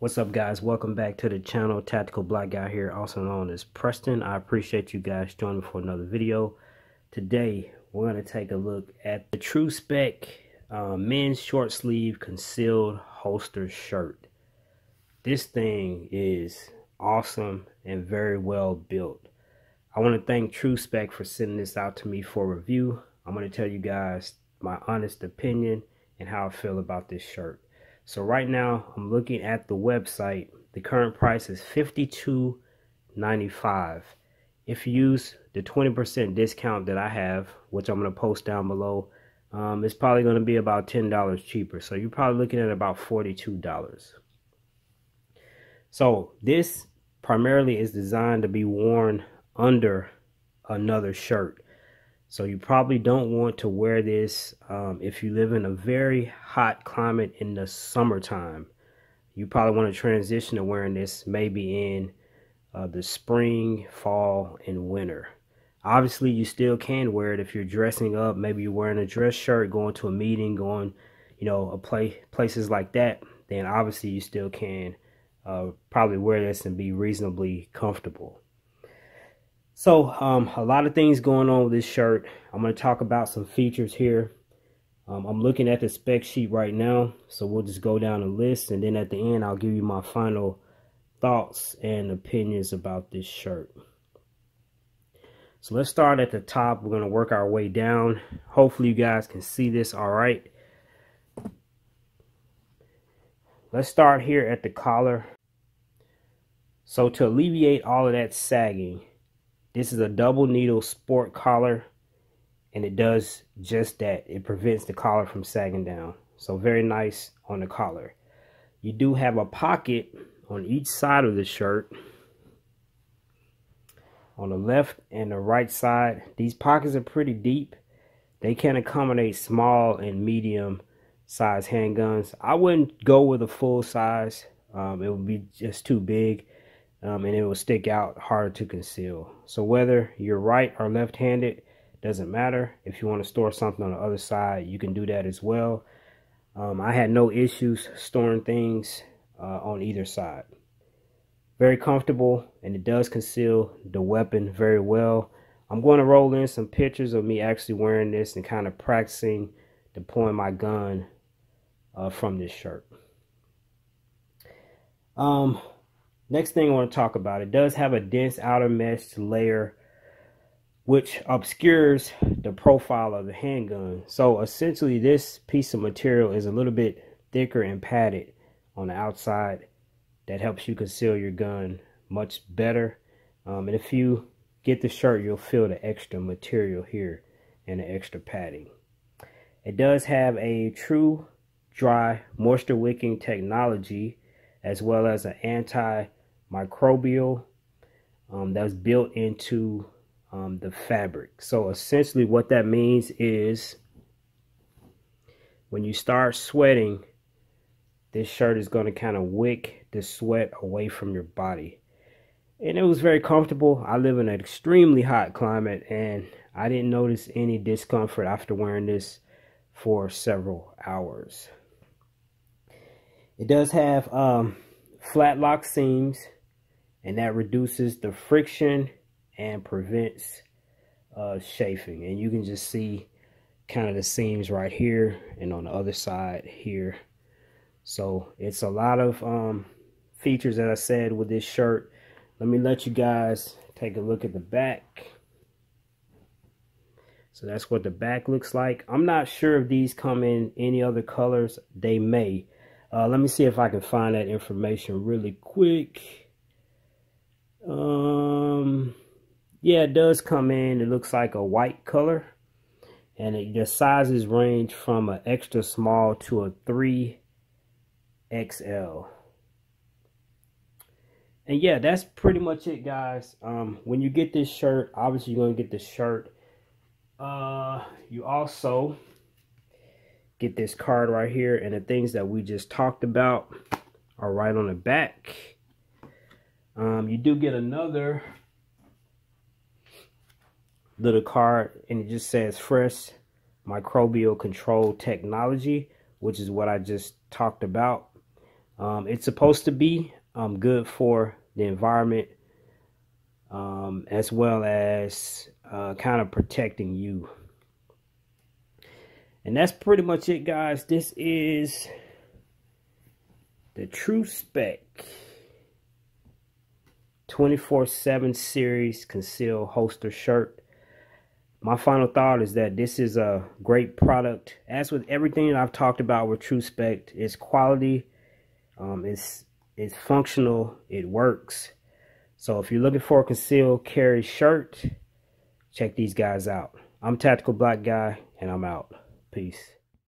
What's up guys? Welcome back to the channel. Tactical Black Guy here, also known as Preston. I appreciate you guys joining for another video. Today, we're going to take a look at the Tru-Spec uh, men's short sleeve concealed holster shirt. This thing is awesome and very well built. I want to thank Tru-Spec for sending this out to me for review. I'm going to tell you guys my honest opinion and how I feel about this shirt. So right now I'm looking at the website. The current price is $52.95. If you use the 20% discount that I have, which I'm going to post down below, um, it's probably going to be about $10 cheaper. So you're probably looking at about $42. So this primarily is designed to be worn under another shirt. So you probably don't want to wear this um, if you live in a very hot climate in the summertime. You probably want to transition to wearing this maybe in uh, the spring, fall, and winter. Obviously, you still can wear it if you're dressing up. Maybe you're wearing a dress shirt, going to a meeting, going, you know, a play places like that. Then obviously you still can uh, probably wear this and be reasonably comfortable. So um, a lot of things going on with this shirt. I'm going to talk about some features here. Um, I'm looking at the spec sheet right now. So we'll just go down the list. And then at the end, I'll give you my final thoughts and opinions about this shirt. So let's start at the top. We're going to work our way down. Hopefully you guys can see this all right. Let's start here at the collar. So to alleviate all of that sagging, this is a double needle sport collar and it does just that. It prevents the collar from sagging down. So very nice on the collar. You do have a pocket on each side of the shirt. On the left and the right side. These pockets are pretty deep. They can accommodate small and medium size handguns. I wouldn't go with a full size. Um, it would be just too big um, and it will stick out harder to conceal. So whether you're right or left-handed, doesn't matter. If you want to store something on the other side, you can do that as well. Um, I had no issues storing things uh, on either side. Very comfortable, and it does conceal the weapon very well. I'm going to roll in some pictures of me actually wearing this and kind of practicing deploying my gun uh, from this shirt. Um, Next thing I want to talk about, it does have a dense outer mesh layer which obscures the profile of the handgun. So essentially this piece of material is a little bit thicker and padded on the outside that helps you conceal your gun much better. Um, and if you get the shirt, you'll feel the extra material here and the extra padding. It does have a true dry moisture wicking technology as well as an anti microbial um, that's built into um, the fabric. So essentially what that means is when you start sweating, this shirt is going to kind of wick the sweat away from your body. And it was very comfortable. I live in an extremely hot climate and I didn't notice any discomfort after wearing this for several hours. It does have um, flat lock seams and that reduces the friction and prevents uh, chafing. And you can just see kind of the seams right here and on the other side here. So it's a lot of um, features that I said with this shirt. Let me let you guys take a look at the back. So that's what the back looks like. I'm not sure if these come in any other colors. They may. Uh, let me see if I can find that information really quick um, yeah, it does come in. It looks like a white color. And it, the sizes range from an extra small to a 3XL. And yeah, that's pretty much it, guys. Um, when you get this shirt, obviously you're going to get the shirt. Uh, you also get this card right here. And the things that we just talked about are right on the back. Um, you do get another little card and it just says fresh microbial control technology which is what I just talked about Um, it's supposed to be um, good for the environment um, as well as uh, kind of protecting you. And that's pretty much it, guys. This is the Tru-Spec 24-7 series conceal holster shirt. My final thought is that this is a great product. As with everything I've talked about with Tru-Spec, it's quality, um, it's, it's functional, it works. So if you're looking for a concealed carry shirt, check these guys out. I'm Tactical Black Guy, and I'm out. Peace.